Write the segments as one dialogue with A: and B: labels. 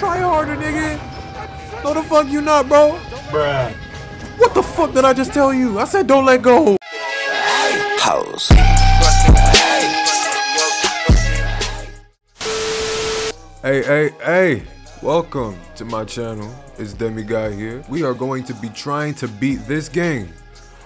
A: Try harder, nigga. No the fuck you not, bro.
B: Bruh.
A: What the fuck did I just tell you? I said don't let go.
C: Pose.
A: Hey, hey, hey. Welcome to my channel. It's Demigah here. We are going to be trying to beat this game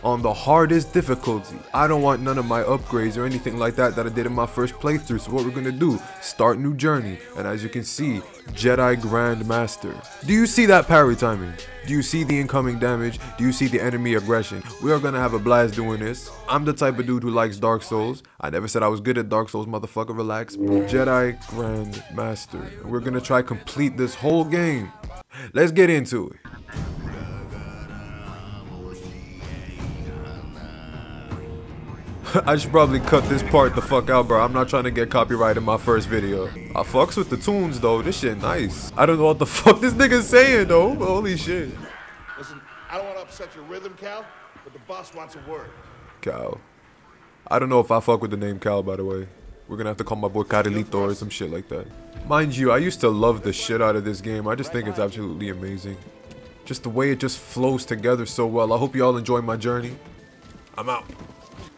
A: on the hardest difficulty. I don't want none of my upgrades or anything like that that I did in my first playthrough. So what we're gonna do, start new journey. And as you can see, Jedi Grandmaster. Do you see that parry timing? Do you see the incoming damage? Do you see the enemy aggression? We are gonna have a blast doing this. I'm the type of dude who likes Dark Souls. I never said I was good at Dark Souls, motherfucker, relax. Jedi Grandmaster. We're gonna try complete this whole game. Let's get into it. I should probably cut this part the fuck out, bro. I'm not trying to get copyright in my first video. I fucks with the tunes, though. This shit nice. I don't know what the fuck this nigga's saying, though. Holy shit.
D: Listen, I don't want to upset your rhythm, Cal, but the boss wants a word.
A: Cal. I don't know if I fuck with the name Cal, by the way. We're gonna have to call my boy Carlito or some shit like that. Mind you, I used to love the shit out of this game. I just think it's absolutely amazing. Just the way it just flows together so well. I hope you all enjoy my journey. I'm out.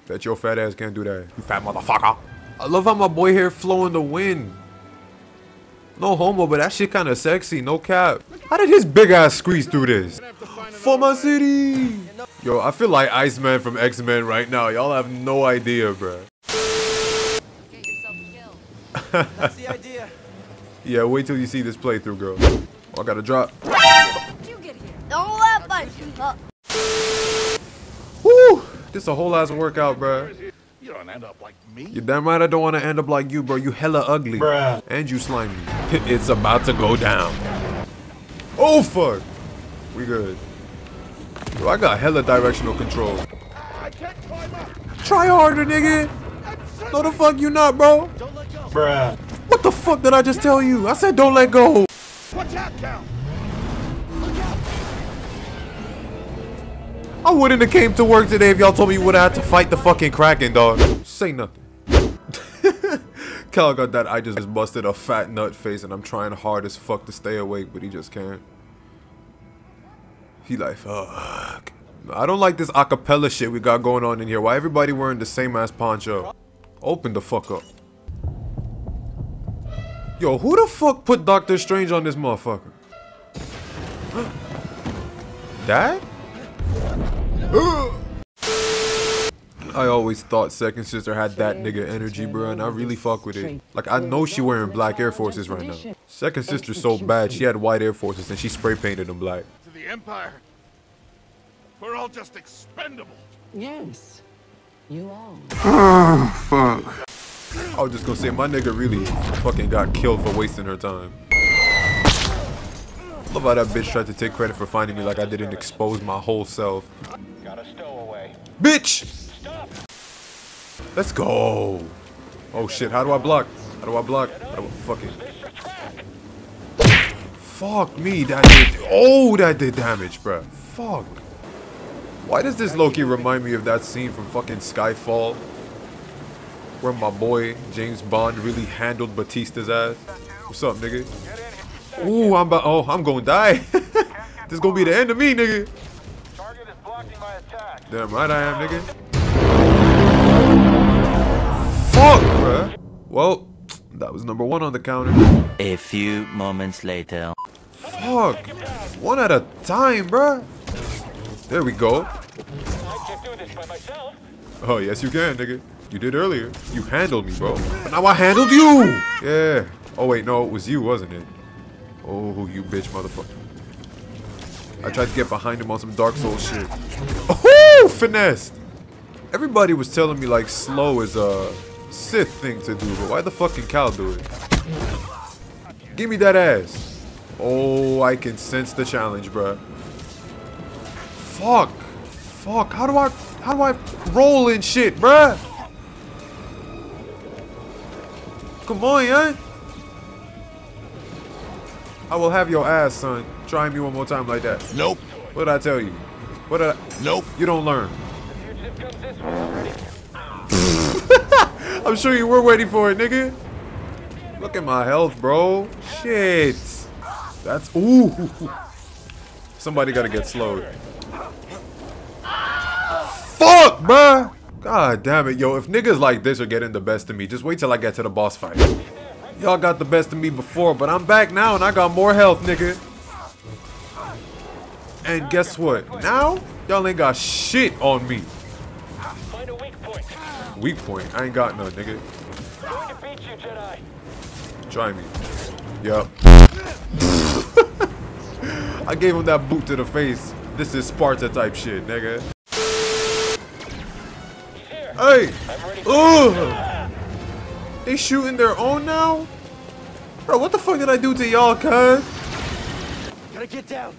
A: Bet your fat ass can't do that. You fat motherfucker. I love how my boy hair flow in the wind. No homo, but that shit kind of sexy. No cap. How did his big ass squeeze through this? For my city. Yo, I feel like Iceman from X-Men right now. Y'all have no idea, bruh.
E: Get yourself a kill.
C: That's the idea.
A: Yeah, wait till you see this playthrough, girl. Oh, I gotta drop.
E: You get here.
F: Don't let my uh,
A: Woo! This a whole ass workout, bro.
D: You don't end up like me.
A: You're damn right I don't want to end up like you, bro. You hella ugly.
B: Bruh.
A: And you slimy. It's about to go down. Oh, fuck. We good. Yo, I got hella directional control.
D: I can't climb up.
A: Try harder, nigga. No the fuck you not, bro.
B: Bruh.
A: What the fuck did I just tell you? I said don't let go.
D: Watch out, Cal.
A: I wouldn't have came to work today if y'all told me you would have had to fight the fucking Kraken, dog. Say nothing. Cal got that I just busted a fat nut face and I'm trying hard as fuck to stay awake, but he just can't. He like, fuck. I don't like this acapella shit we got going on in here. Why everybody wearing the same ass poncho? Open the fuck up. Yo, who the fuck put Doctor Strange on this motherfucker? Dad? I always thought Second Sister had that nigga energy, bro, and I really fuck with it. Like, I know she wearing black Air Forces right now. Second Sister's so bad, she had white Air Forces and she spray painted them black.
D: To the Empire. We're all just expendable.
G: Yes, you are.
A: Ah, I was just gonna say, my nigga really fucking got killed for wasting her time. Love how that bitch tried to take credit for finding me like I didn't expose my whole self.
C: Got a stowaway.
A: Bitch! Let's go. Oh shit, how do I block? How do I block? How do I, fuck it. Fuck me, that did, oh, that did damage, bruh. Fuck. Why does this Loki remind me of that scene from fucking Skyfall? Where my boy, James Bond, really handled Batista's ass? What's up, nigga? Ooh, I'm about, oh, I'm gonna die. this is gonna be the end of me, nigga.
C: Target is blocking my attack.
A: Damn right I am, nigga. Fuck, bruh. Well, that was number one on the counter.
H: A few moments later.
A: Fuck. One at a time, bruh. There we go.
C: I can't do this by myself.
A: Oh, yes you can, nigga. You did earlier. You handled me, bro. But now I handled you! Yeah. Oh, wait, no, it was you, wasn't it? Oh, you bitch motherfucker. I tried to get behind him on some Dark Souls shit. Oh, finessed! Everybody was telling me, like, slow is a Sith thing to do, but why the fuck can Cal do it? Give me that ass. Oh, I can sense the challenge, bruh. Fuck. Fuck. How do I how do I roll in shit, bruh? Come on, young. I will have your ass, son. Try me one more time like that.
D: Nope.
A: What did I tell you? What did I
D: Nope.
A: You don't learn.
C: Fugitive comes this way.
A: I'm sure you were waiting for it, nigga. Look at my health, bro. Shit. That's ooh. Somebody gotta get slowed. Fuck, bruh. God damn it, yo. If niggas like this are getting the best of me, just wait till I get to the boss fight. Y'all got the best of me before, but I'm back now and I got more health, nigga. And guess what? Now, y'all ain't got shit on me.
C: Find a weak point.
A: Weak point. I ain't got none, nigga.
C: Going to beat you, Jedi.
A: Try me. Yup. I gave him that boot to the face. This is Sparta type shit, nigga. Hey!
C: I'm ready.
A: Ugh! They shooting their own now? Bro, what the fuck did I do to y'all, cuz?
C: Gotta get down.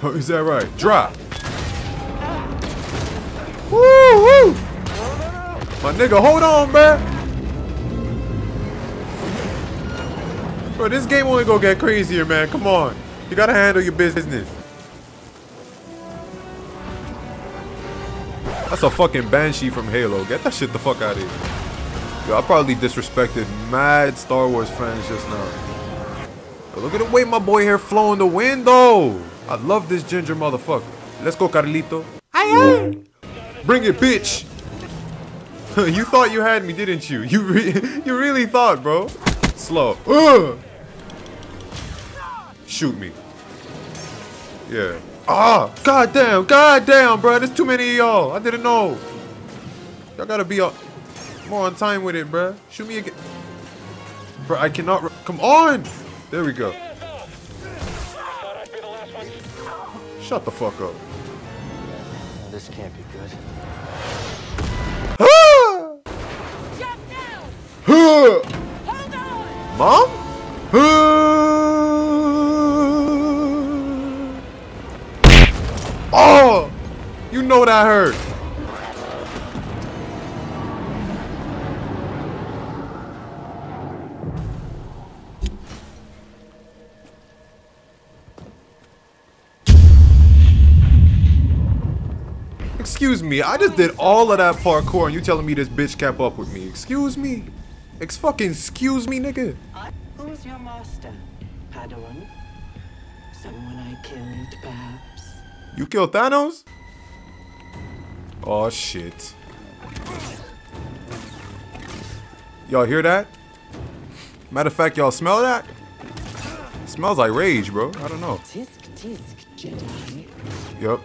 A: Oh, Is that right? Drop. Ah. Woo woo! My nigga, hold on, man. Bro, this game only gonna get crazier, man. Come on. You gotta handle your business. That's a fucking Banshee from Halo. Get that shit the fuck out of here. Yo, I probably disrespected mad Star Wars fans just now. Yo, look at the way my boy here flowing the wind, though. I love this ginger motherfucker. Let's go, Carlito. Aye, aye. Bring it, bitch. you thought you had me, didn't you? You re you really thought, bro. Slow. Ugh. Shoot me. Yeah. Ah, goddamn, goddamn, bro. There's too many of y'all. I didn't know. Y'all gotta be uh, more on time with it, bro. Shoot me again. Bro, I cannot. Come on. There we go.
C: Thought I'd be the last one.
A: Shut the fuck up.
H: This can't be good.
A: Ah!
E: Jump down!
A: Huh! Mom? Oh! You know that hurt. Excuse me, I just did all of that parkour and you telling me this bitch kept up with me. Excuse me? Ex fucking excuse me, nigga.
G: Who's your master? Padawan? Someone I killed, perhaps?
A: You killed Thanos? Oh shit. Y'all hear that? Matter of fact, y'all smell that? smells like rage, bro. I don't know.
G: Tisk tisk, Jedi.
A: Yup.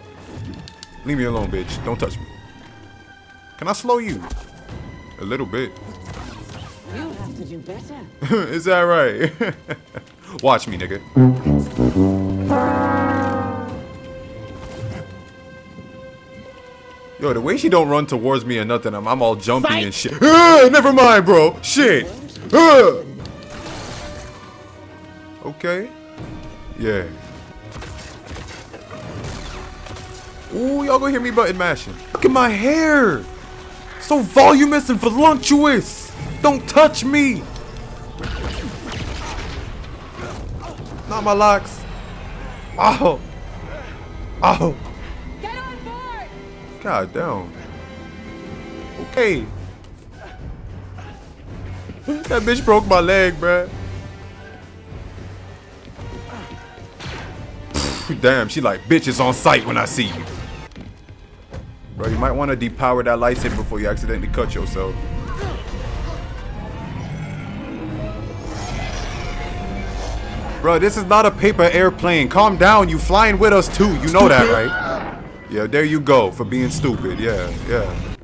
A: Leave me alone, bitch. Don't touch me. Can I slow you? A little bit.
G: You have to do better.
A: Is that right? Watch me, nigga. Yo, the way she don't run towards me or nothing, I'm, I'm all jumpy and shit. Ah, never mind, bro. Shit. Ah. Okay. Yeah. Ooh, y'all gonna hear me button mashing. Look at my hair. So voluminous and voluptuous. Don't touch me. Not my locks. Oh. Oh.
E: Get on board!
A: God damn. Okay. That bitch broke my leg, bruh. Damn, she like, bitch is on sight when I see you. Bro, you might want to depower that lightsaber before you accidentally cut yourself. Bro, this is not a paper airplane. Calm down, you flying with us too. You know that, right? Yeah, there you go for being stupid. Yeah, yeah.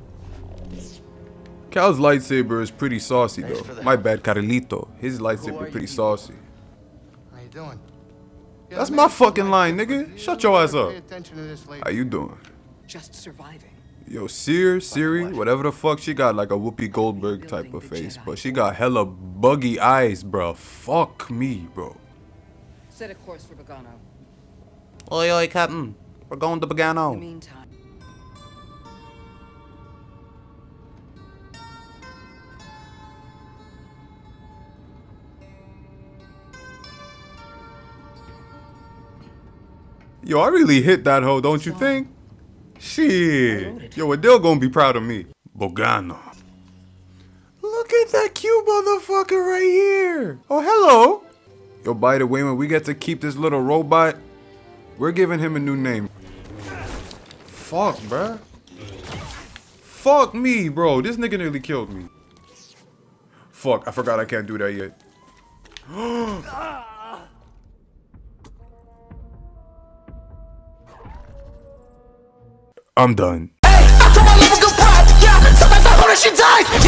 A: Cal's lightsaber is pretty saucy though. My bad, Carlito. His lightsaber is pretty saucy.
B: How you doing?
A: That's my fucking line, nigga. Shut your ass up.
B: Pay attention to this lady.
A: How you doing?
G: Just surviving.
A: Yo, Cere, Siri, whatever the fuck, she got like a Whoopi Goldberg type of face, but she got hella buggy eyes, bro. Fuck me, bro.
G: Set a course for Bogano.
A: Oi, oi, Captain. We're going to
G: In the
A: Bogano.
G: meantime,
A: Yo, I really hit that hoe, don't you think? Shit. Yo, Adele gonna be proud of me. Bogano. Look at that cute motherfucker right here. Oh, hello. Yo, by the way, when we get to keep this little robot, we're giving him a new name. Fuck, bruh. Fuck me, bro. This nigga nearly killed me. Fuck, I forgot I can't do that yet. Ah! I'm done.
G: I